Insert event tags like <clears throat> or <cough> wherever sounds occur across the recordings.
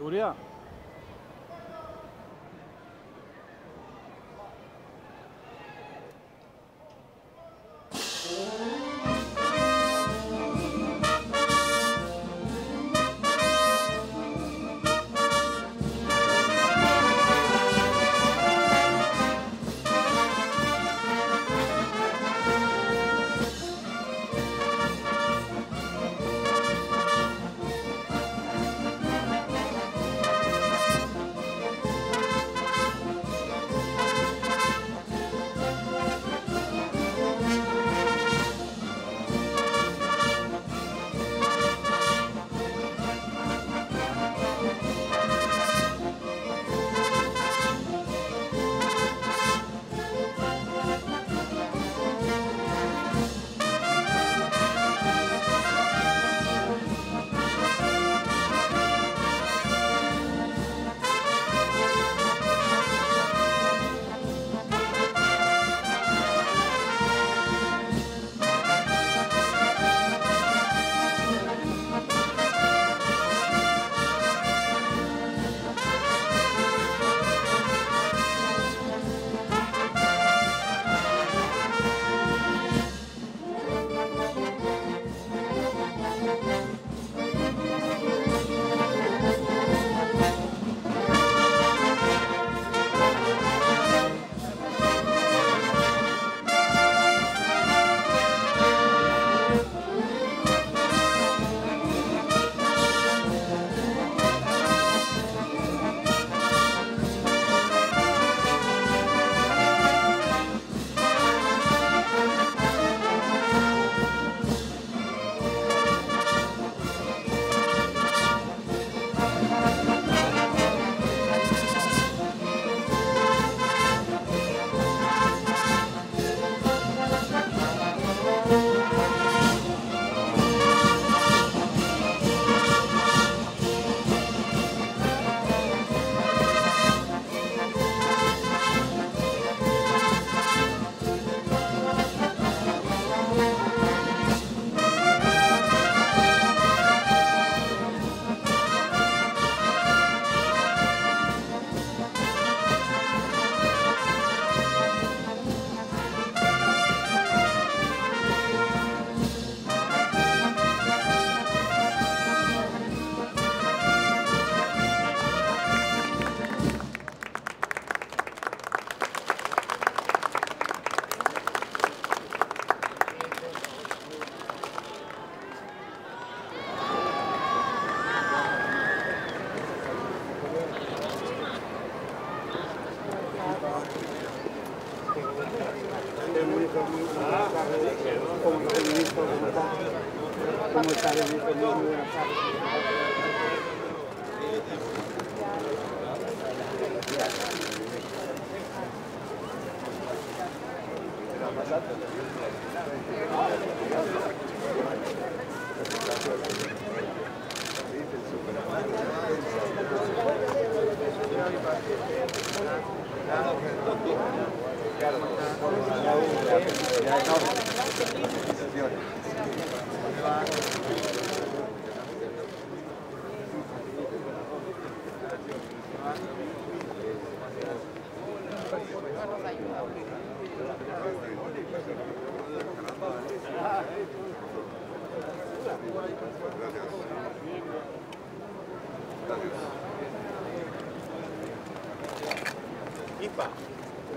우리야. Thank you. Ispa,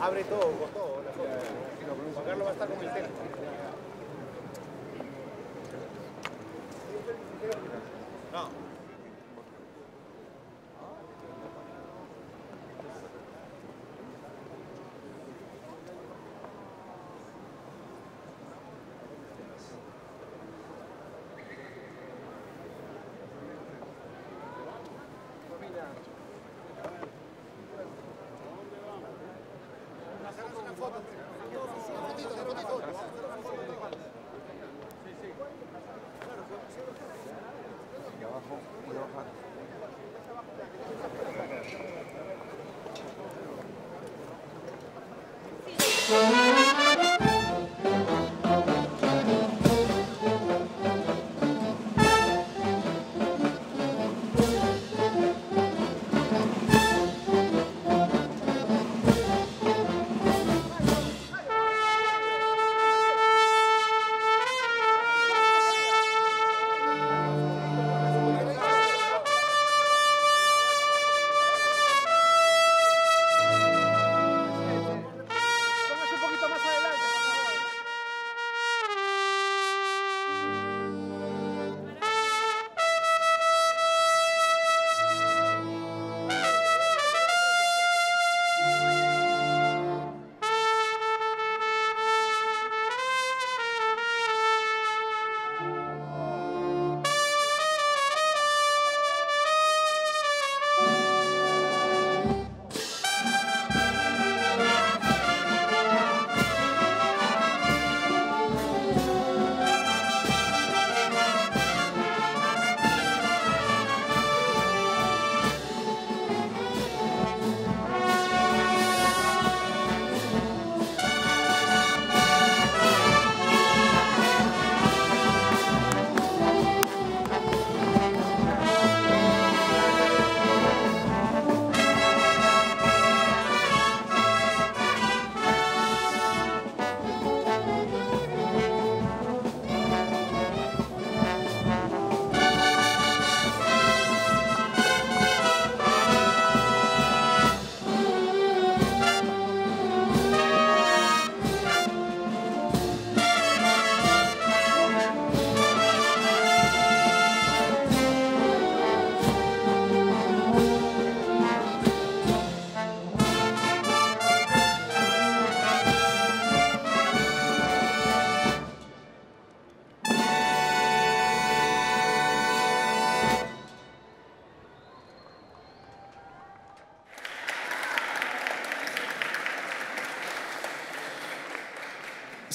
abre todo, con todo, la. Juan Carlos va a estar con el tema.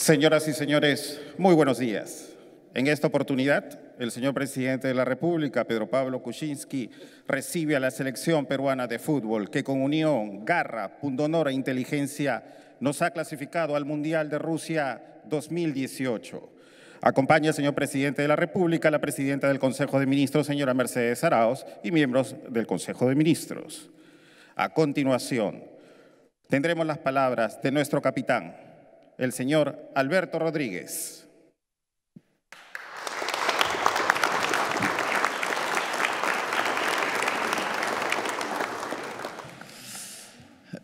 Señoras y señores, muy buenos días. En esta oportunidad, el señor presidente de la República, Pedro Pablo Kuczynski, recibe a la selección peruana de fútbol que con unión, garra, pundonor e inteligencia nos ha clasificado al Mundial de Rusia 2018. Acompaña señor presidente de la República, la presidenta del Consejo de Ministros, señora Mercedes Araos, y miembros del Consejo de Ministros. A continuación, tendremos las palabras de nuestro capitán, el señor Alberto Rodríguez.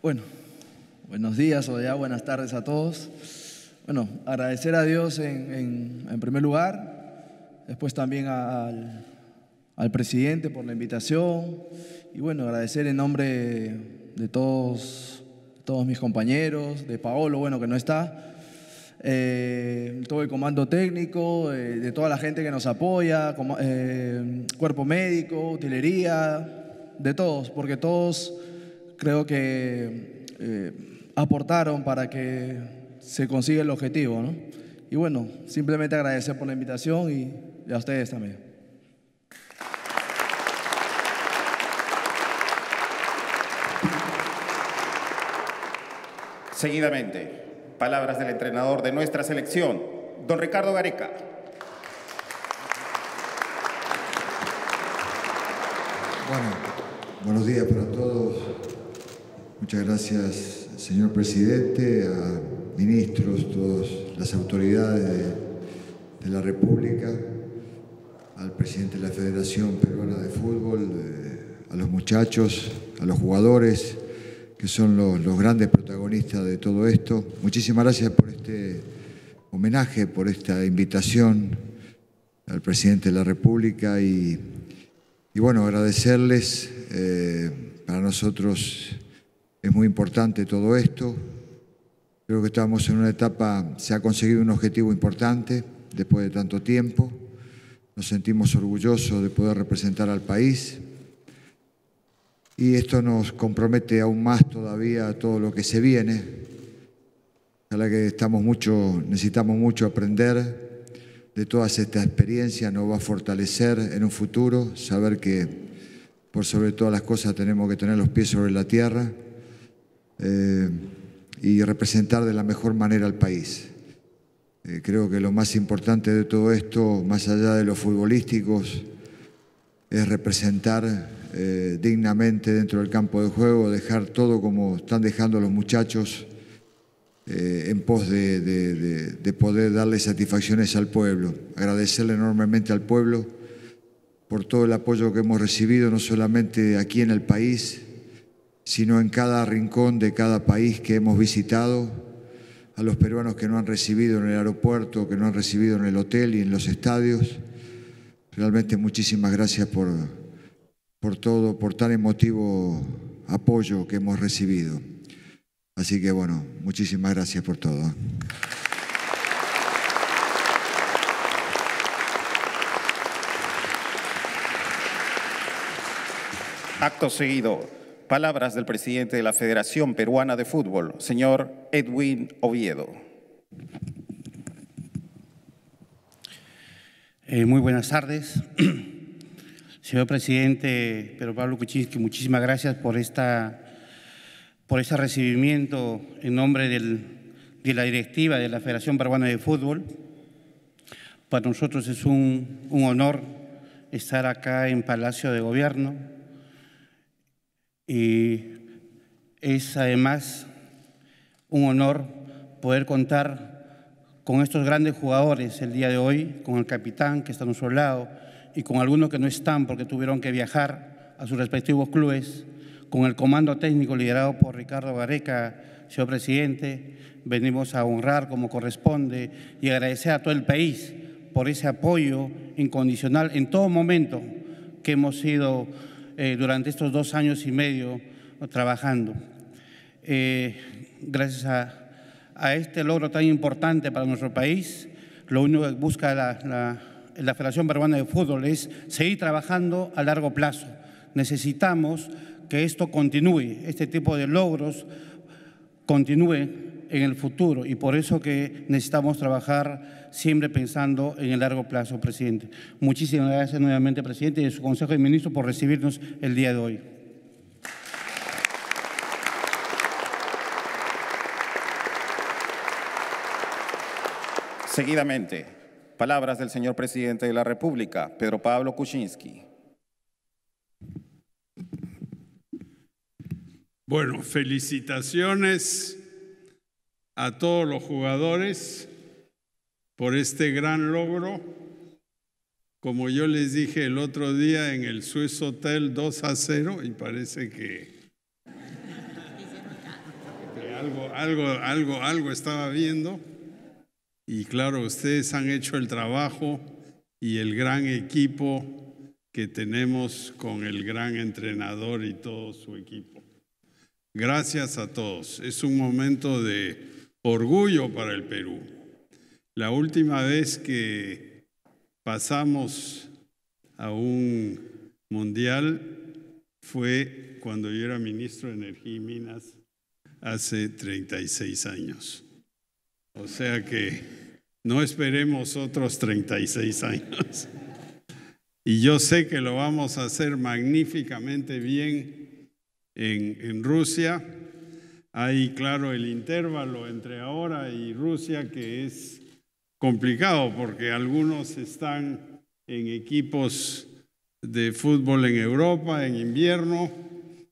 Bueno, buenos días o ya buenas tardes a todos. Bueno, agradecer a Dios en, primer lugar, después también al, al, presidente por la invitación y bueno, agradecer en nombre de todos todos mis compañeros, de Paolo, bueno, que no está, eh, todo el comando técnico, eh, de toda la gente que nos apoya, eh, cuerpo médico, utilería, de todos, porque todos creo que aportaron para que se consiga el objetivo. Y bueno, simplemente agradecer por la invitación y a ustedes también. Seguidamente, palabras del entrenador de nuestra selección, don Ricardo Gareca. Bueno, buenos días para todos. Muchas gracias, señor presidente, a ministros, todas las autoridades de, la República, al presidente de la Federación Peruana de Fútbol, a los muchachos, a los jugadores, que son los, grandes de todo esto. Muchísimas gracias por este homenaje, por esta invitación al presidente de la República y, bueno, agradecerles. Eh, para nosotros es muy importante todo esto. Creo que estamos en una etapa, se ha conseguido un objetivo importante después de tanto tiempo. Nos sentimos orgullosos de poder representar al país y esto nos compromete aún más todavía a todo lo que se viene. Ojalá que estamos mucho, necesitamos mucho aprender de todas estas experiencias, nos va a fortalecer en un futuro, saber que por sobre todas las cosas tenemos que tener los pies sobre la tierra eh, y representar de la mejor manera al país. Eh, creo que lo más importante de todo esto, más allá de los futbolísticos, es representar eh, dignamente dentro del campo de juego, dejar todo como están dejando los muchachos eh, en pos de, poder darle satisfacciones al pueblo. Agradecerle enormemente al pueblo por todo el apoyo que hemos recibido, no solamente aquí en el país, sino en cada rincón de cada país que hemos visitado, a los peruanos que no han recibido en el aeropuerto, que no han recibido en el hotel y en los estadios. Realmente muchísimas gracias por, por todo, por tan emotivo apoyo que hemos recibido. Así que bueno, muchísimas gracias por todo. Acto seguido, palabras del presidente de la Federación Peruana de Fútbol, señor Edwin Oviedo. Eh, muy buenas tardes. <clears throat> Señor presidente Pedro Pablo Kuczynski, muchísimas gracias por, esta, por este recibimiento en nombre de la directiva de la Federación Peruana de Fútbol. Para nosotros es un, un honor estar acá en Palacio de Gobierno y es además un honor poder contar con estos grandes jugadores el día de hoy, con el capitán que está a nuestro lado, y con algunos que no están porque tuvieron que viajar a sus respectivos clubes, con el comando técnico liderado por Ricardo Gareca, señor presidente, venimos a honrar como corresponde y agradecer a todo el país por ese apoyo incondicional en todo momento que hemos ido eh, durante estos dos años y medio trabajando. Eh, gracias a, este logro tan importante para nuestro país, lo único que busca la la Federación Peruana de Fútbol es seguir trabajando a largo plazo. Necesitamos que esto continúe, este tipo de logros continúe en el futuro y por eso que necesitamos trabajar siempre pensando en el largo plazo, presidente. Muchísimas gracias nuevamente, presidente, y a su Consejo de Ministros por recibirnos el día de hoy. Seguidamente, palabras del señor presidente de la República, Pedro Pablo Kuczynski. Bueno, felicitaciones a todos los jugadores por este gran logro. Como yo les dije el otro día en el Swiss Hotel 2 a 0 y parece que, que algo, algo, algo, algo estaba viendo. Y claro, ustedes han hecho el trabajo y el gran equipo que tenemos con el gran entrenador y todo su equipo. Gracias a todos. Es un momento de orgullo para el Perú. La última vez que pasamos a un mundial fue cuando yo era ministro de Energía y Minas hace 36 años. O sea que no esperemos otros 36 años. Y yo sé que lo vamos a hacer magníficamente bien en, en Rusia. Hay, claro, el intervalo entre ahora y Rusia que es complicado porque algunos están en equipos de fútbol en Europa en invierno,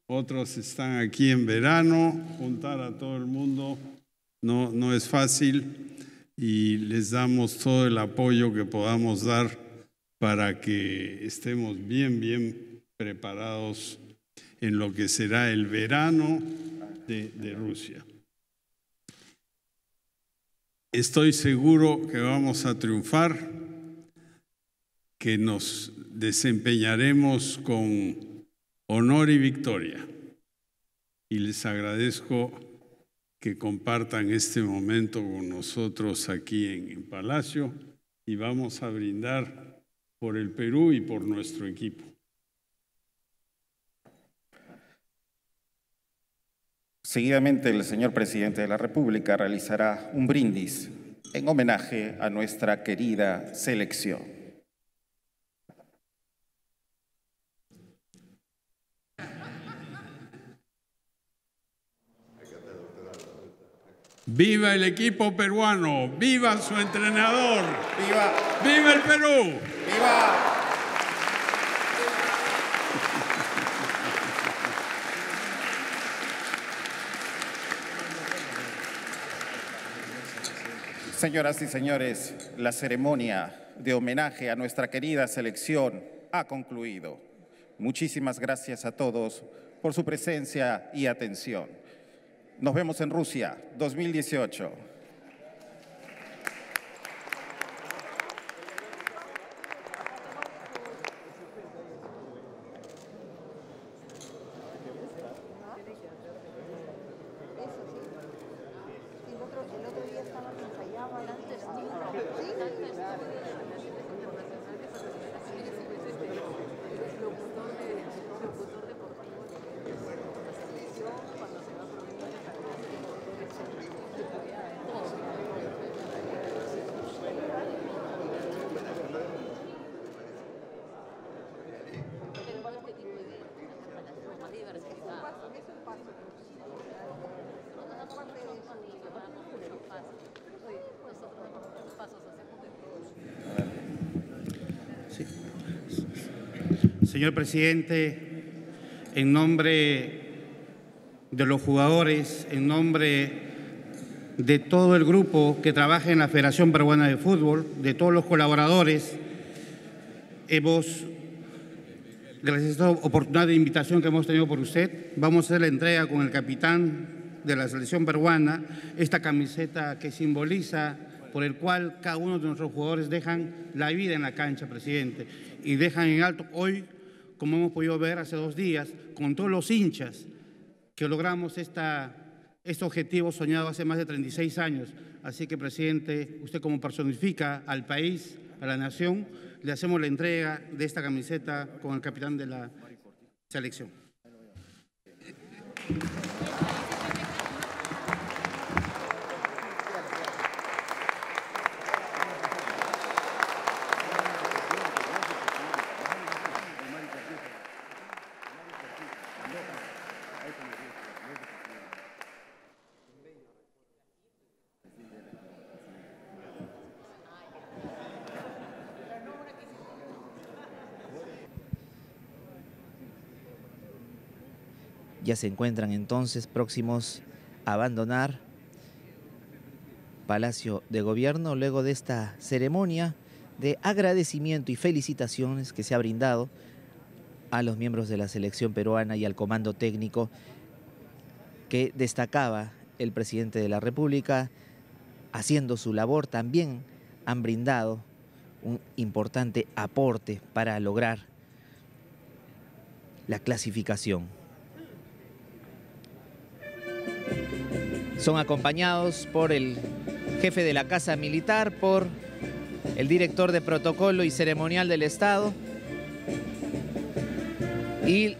otros están aquí en verano, juntar a todo el mundo no, no es fácil y les damos todo el apoyo que podamos dar para que estemos bien, bien preparados en lo que será el verano de, de Rusia. Estoy seguro que vamos a triunfar, que nos desempeñaremos con honor y victoria. Y les agradezco que compartan este momento con nosotros aquí en, Palacio y vamos a brindar por el Perú y por nuestro equipo. Seguidamente, el señor presidente de la República realizará un brindis en homenaje a nuestra querida selección. Viva el equipo peruano, viva su entrenador, ¡Viva! viva el Perú. ¡Viva! Señoras y señores, la ceremonia de homenaje a nuestra querida selección ha concluido. Muchísimas gracias a todos por su presencia y atención. Nos vemos en Rusia 2018. Señor presidente, en nombre de los jugadores, en nombre de todo el grupo que trabaja en la Federación Peruana de Fútbol, de todos los colaboradores, hemos, gracias a esta oportunidad de invitación que hemos tenido por usted, vamos a hacer la entrega con el capitán de la selección peruana, esta camiseta que simboliza por el cual cada uno de nuestros jugadores dejan la vida en la cancha, presidente, y dejan en alto hoy, como hemos podido ver hace dos días, con todos los hinchas que logramos esta, este objetivo soñado hace más de 36 años. Así que, presidente, usted como personifica al país, a la nación, le hacemos la entrega de esta camiseta con el capitán de la selección. Ya se encuentran entonces próximos a abandonar Palacio de Gobierno luego de esta ceremonia de agradecimiento y felicitaciones que se ha brindado a los miembros de la selección peruana y al comando técnico que destacaba el presidente de la República haciendo su labor también han brindado un importante aporte para lograr la clasificación. Son acompañados por el jefe de la Casa Militar, por el director de protocolo y ceremonial del Estado y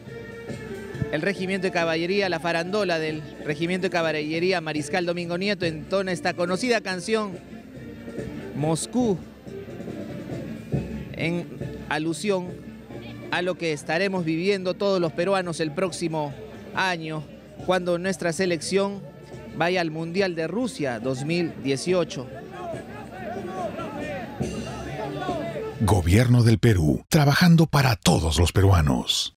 el Regimiento de Caballería, la farandola del Regimiento de Caballería Mariscal Domingo Nieto entona esta conocida canción Moscú en alusión a lo que estaremos viviendo todos los peruanos el próximo año cuando nuestra selección vaya al Mundial de Rusia 2018. Gobierno del Perú, trabajando para todos los peruanos.